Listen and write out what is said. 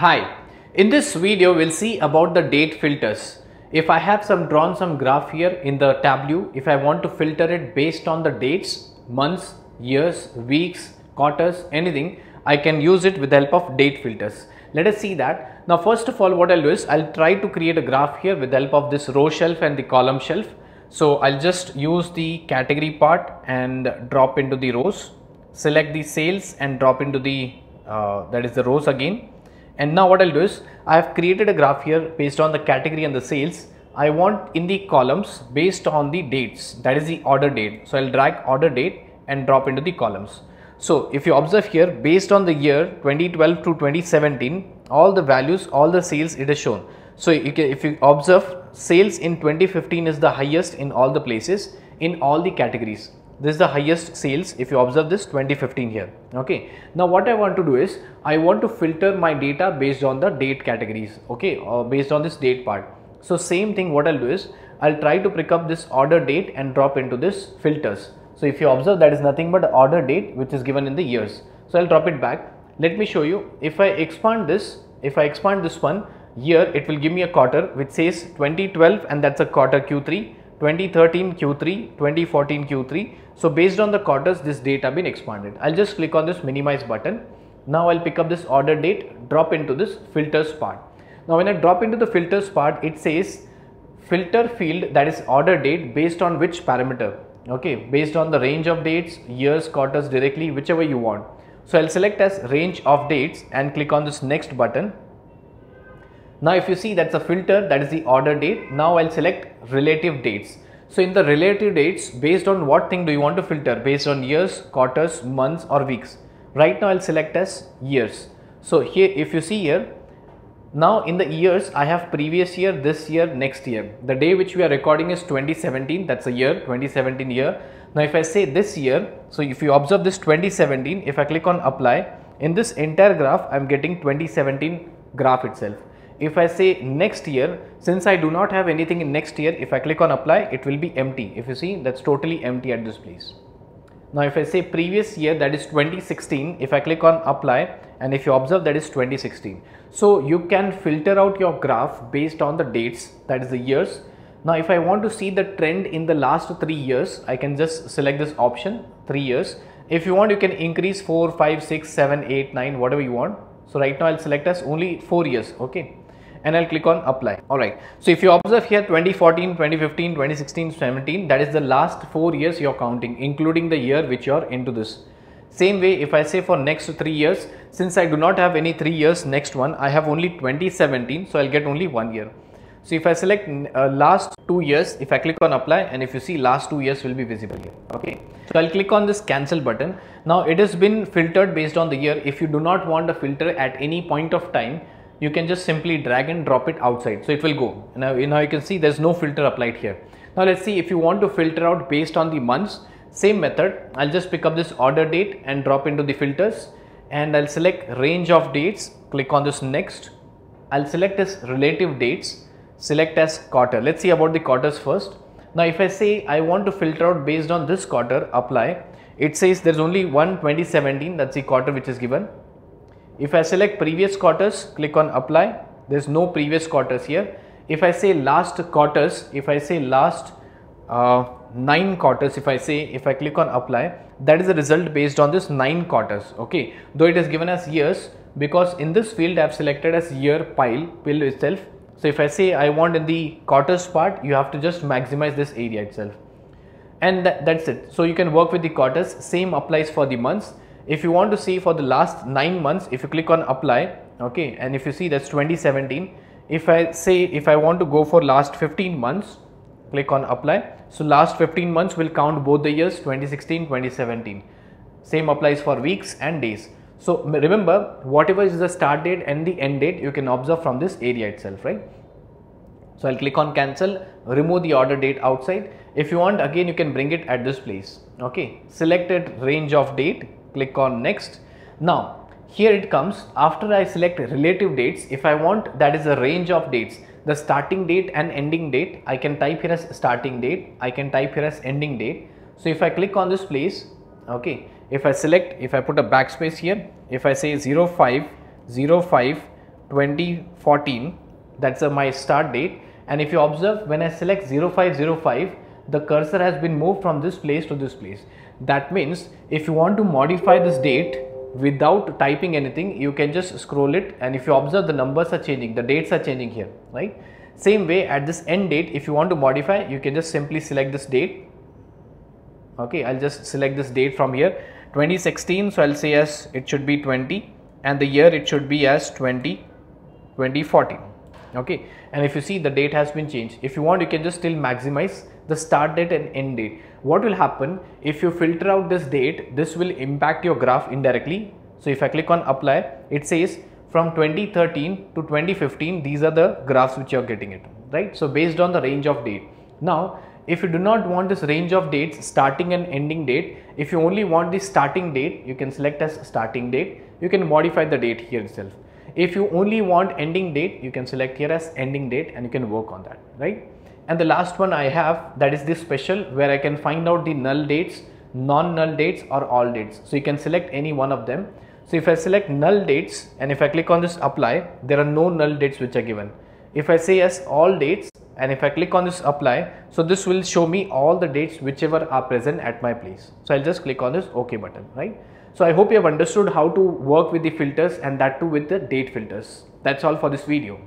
Hi, in this video we'll see about the date filters. If I have some drawn some graph here in the tableau, if I want to filter it based on the dates, months, years, weeks, quarters, anything, I can use it with the help of date filters. Let us see that. Now first of all what I'll do is I'll try to create a graph here with the help of this row shelf and the column shelf. So I'll just use the category part and drop into the rows, select the sales and drop into the uh, that is the rows again and now what I'll do is I have created a graph here based on the category and the sales. I want in the columns based on the dates that is the order date. So I'll drag order date and drop into the columns. So if you observe here based on the year 2012 to 2017 all the values all the sales it is shown. So you can, if you observe sales in 2015 is the highest in all the places in all the categories this is the highest sales if you observe this 2015 here. Okay. Now what i want to do is i want to filter my data based on the date categories okay or based on this date part. So same thing what i'll do is i'll try to pick up this order date and drop into this filters. So if you observe that is nothing but order date which is given in the years. So i'll drop it back. Let me show you if i expand this if i expand this one year it will give me a quarter which says 2012 and that's a quarter q3 2013 Q3, 2014 Q3. So based on the quarters, this date been expanded. I'll just click on this minimize button. Now I'll pick up this order date, drop into this filters part. Now when I drop into the filters part, it says filter field that is order date based on which parameter. Okay, based on the range of dates, years, quarters directly, whichever you want. So I'll select as range of dates and click on this next button now if you see that's a filter that is the order date. Now I'll select relative dates. So in the relative dates based on what thing do you want to filter based on years, quarters, months or weeks. Right now I'll select as years. So here if you see here now in the years I have previous year, this year, next year. The day which we are recording is 2017 that's a year 2017 year. Now if I say this year so if you observe this 2017 if I click on apply in this entire graph I'm getting 2017 graph itself if I say next year, since I do not have anything in next year, if I click on apply, it will be empty. If you see, that's totally empty at this place. Now, if I say previous year, that is 2016, if I click on apply and if you observe that is 2016. So, you can filter out your graph based on the dates, that is the years. Now, if I want to see the trend in the last three years, I can just select this option, three years. If you want, you can increase 4, 5, 6, 7, 8, 9, whatever you want. So, right now I'll select as only 4 years, okay and I'll click on apply. Alright, so if you observe here 2014, 2015, 2016, 17, that is the last 4 years you're counting, including the year which you're into this. Same way, if I say for next 3 years, since I do not have any 3 years next one, I have only 2017, so I'll get only 1 year. So if I select uh, last 2 years, if I click on apply and if you see last 2 years will be visible here, okay. So I'll click on this cancel button. Now it has been filtered based on the year. If you do not want a filter at any point of time, you can just simply drag and drop it outside. So it will go. Now, now you can see there's no filter applied here. Now let's see if you want to filter out based on the months same method. I'll just pick up this order date and drop into the filters and I'll select range of dates click on this next. I'll select as relative dates select as quarter. Let's see about the quarters first. Now if I say I want to filter out based on this quarter apply it says there's only one 2017 that's the quarter which is given if I select previous quarters, click on apply. There's no previous quarters here. If I say last quarters, if I say last uh, 9 quarters, if I say, if I click on apply, that is the result based on this 9 quarters. Okay. Though it is given as years because in this field I have selected as year pile, pile itself. So if I say I want in the quarters part, you have to just maximize this area itself. And that, that's it. So you can work with the quarters. Same applies for the months if you want to see for the last 9 months if you click on apply okay and if you see that's 2017 if I say if I want to go for last 15 months click on apply. So last 15 months will count both the years 2016 2017 same applies for weeks and days. So remember whatever is the start date and the end date you can observe from this area itself right? So I'll click on cancel remove the order date outside. If you want again you can bring it at this place okay? Selected range of date click on next. Now here it comes. After I select relative dates if I want that is a range of dates. The starting date and ending date I can type here as starting date. I can type here as ending date. So if I click on this place okay if I select if I put a backspace here if I say 05 05 2014 that's uh, my start date. And if you observe when I select 0505 the cursor has been moved from this place to this place. That means if you want to modify this date without typing anything you can just scroll it. And if you observe the numbers are changing. The dates are changing here right? Same way at this end date if you want to modify you can just simply select this date. Okay I'll just select this date from here. 2016 so I'll say as it should be 20 and the year it should be as 20 2014 okay? And if you see the date has been changed. If you want you can just still maximize the start date and end date. What will happen if you filter out this date this will impact your graph indirectly. So if I click on apply it says from 2013 to 2015 these are the graphs which you are getting it right? So based on the range of date. Now if you do not want this range of dates starting and ending date if you only want the starting date you can select as starting date. You can modify the date here itself if you only want ending date you can select here as ending date and you can work on that right? And the last one I have that is this special where I can find out the null dates non-null dates or all dates. So you can select any one of them. So if I select null dates and if I click on this apply there are no null dates which are given. If I say as all dates and if I click on this apply so this will show me all the dates whichever are present at my place. So I'll just click on this OK button right so I hope you have understood how to work with the filters and that too with the date filters. That's all for this video